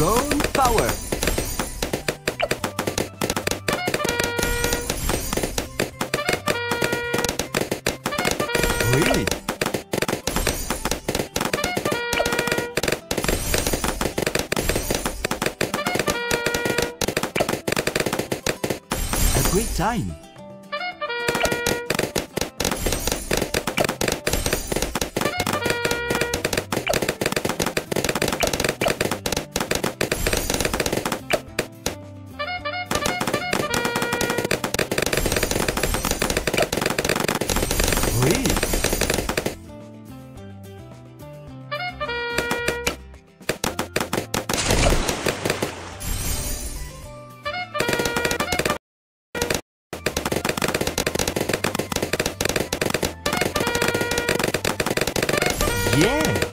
Drone power. Really? A great time. Yeah!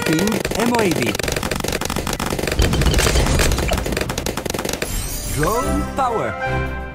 Striking MOAB. Drone power.